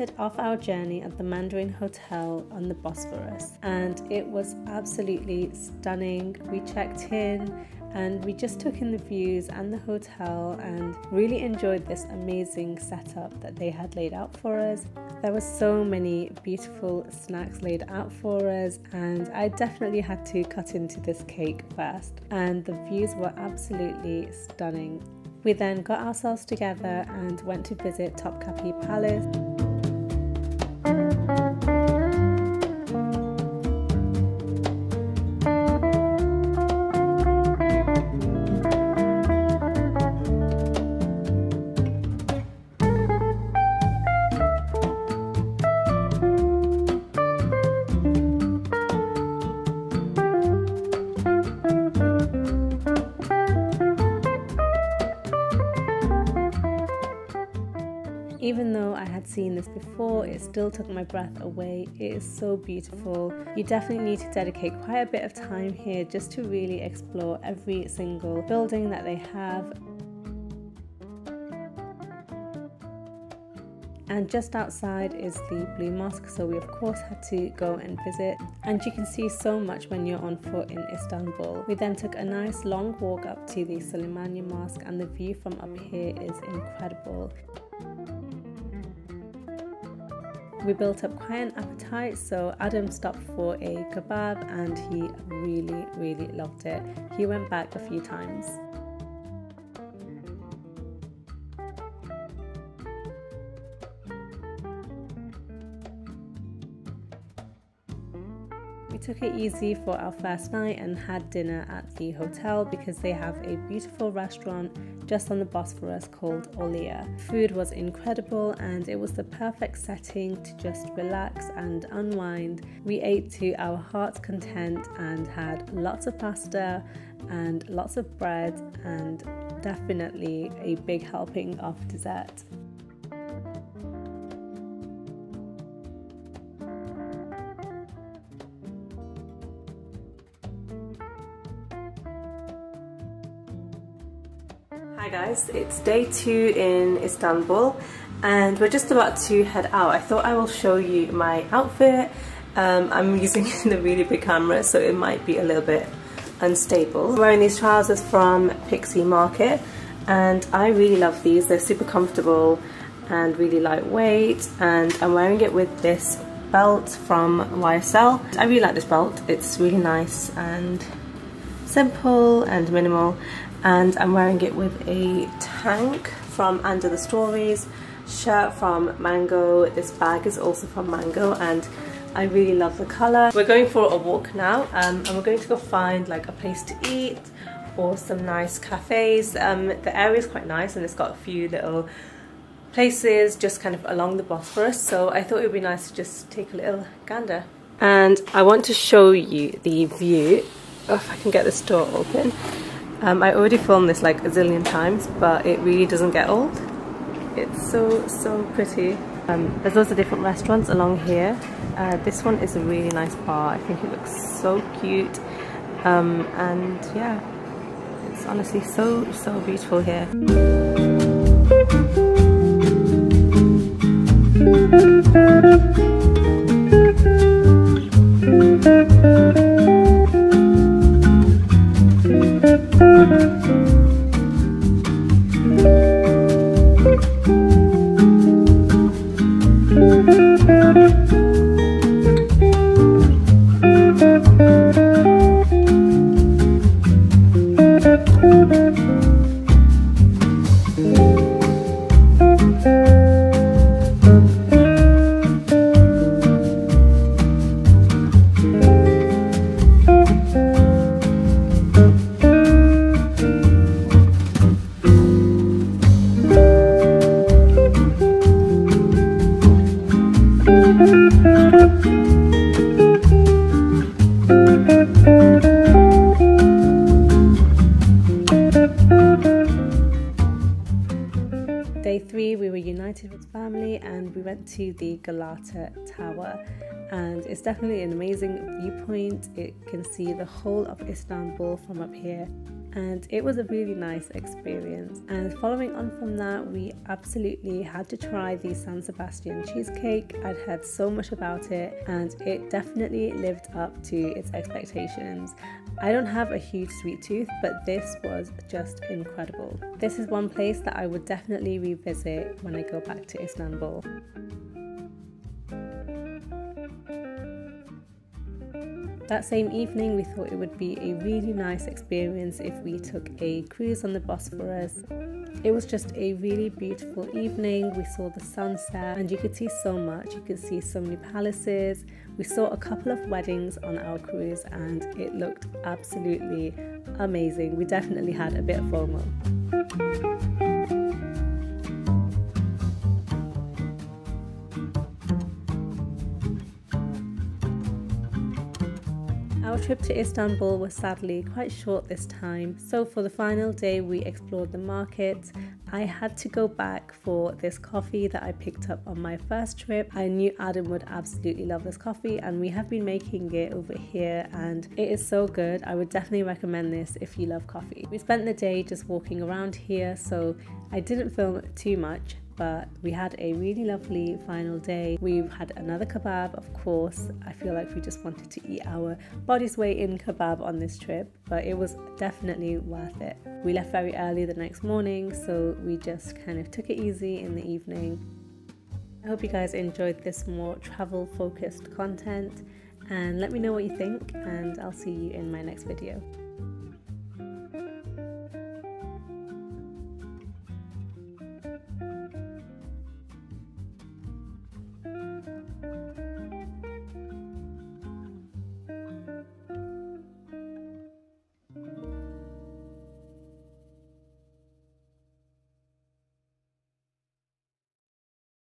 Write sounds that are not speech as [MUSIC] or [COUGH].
started off our journey at the Mandarin Hotel on the Bosphorus, and it was absolutely stunning. We checked in and we just took in the views and the hotel and really enjoyed this amazing setup that they had laid out for us. There were so many beautiful snacks laid out for us, and I definitely had to cut into this cake first, and the views were absolutely stunning. We then got ourselves together and went to visit Topkapi Palace. Seen this before, it still took my breath away. It is so beautiful. You definitely need to dedicate quite a bit of time here just to really explore every single building that they have. and just outside is the Blue Mosque, so we of course had to go and visit. And you can see so much when you're on foot in Istanbul. We then took a nice long walk up to the Suleymaniye Mosque, and the view from up here is incredible. We built up quite an appetite, so Adam stopped for a kebab and he really, really loved it. He went back a few times. We took it easy for our first night and had dinner at the hotel because they have a beautiful restaurant just on the Bosphorus called Olea. Food was incredible and it was the perfect setting to just relax and unwind. We ate to our heart's content and had lots of pasta and lots of bread and definitely a big helping of dessert. Hi guys, it's day two in Istanbul and we're just about to head out. I thought I will show you my outfit. Um, I'm using [LAUGHS] the really big camera so it might be a little bit unstable. I'm wearing these trousers from Pixie Market and I really love these. They're super comfortable and really lightweight and I'm wearing it with this belt from YSL. I really like this belt. It's really nice and simple and minimal and I'm wearing it with a tank from & Other Stories, shirt from Mango, this bag is also from Mango and I really love the colour. We're going for a walk now um, and we're going to go find like a place to eat or some nice cafes. Um, the area is quite nice and it's got a few little places just kind of along the Bosphorus so I thought it would be nice to just take a little gander. And I want to show you the view, oh, if I can get this door open. Um, I already filmed this like a zillion times, but it really doesn't get old. It's so, so pretty. Um, there's lots of different restaurants along here. Uh, this one is a really nice bar. I think it looks so cute. Um, and yeah, it's honestly so, so beautiful here. Three, we were united with family and we went to the Galata Tower. And it's definitely an amazing viewpoint. It can see the whole of Istanbul from up here and it was a really nice experience. And following on from that, we absolutely had to try the San Sebastian cheesecake. I'd heard so much about it, and it definitely lived up to its expectations. I don't have a huge sweet tooth, but this was just incredible. This is one place that I would definitely revisit when I go back to Istanbul. That same evening, we thought it would be a really nice experience if we took a cruise on the Bosphorus. It was just a really beautiful evening. We saw the sunset and you could see so much. You could see so many palaces. We saw a couple of weddings on our cruise and it looked absolutely amazing. We definitely had a bit of FOMO. Trip to Istanbul was sadly quite short this time, so for the final day we explored the market. I had to go back for this coffee that I picked up on my first trip. I knew Adam would absolutely love this coffee, and we have been making it over here, and it is so good. I would definitely recommend this if you love coffee. We spent the day just walking around here, so I didn't film too much but we had a really lovely final day. We had another kebab, of course. I feel like we just wanted to eat our body's weight in kebab on this trip, but it was definitely worth it. We left very early the next morning, so we just kind of took it easy in the evening. I hope you guys enjoyed this more travel focused content and let me know what you think and I'll see you in my next video.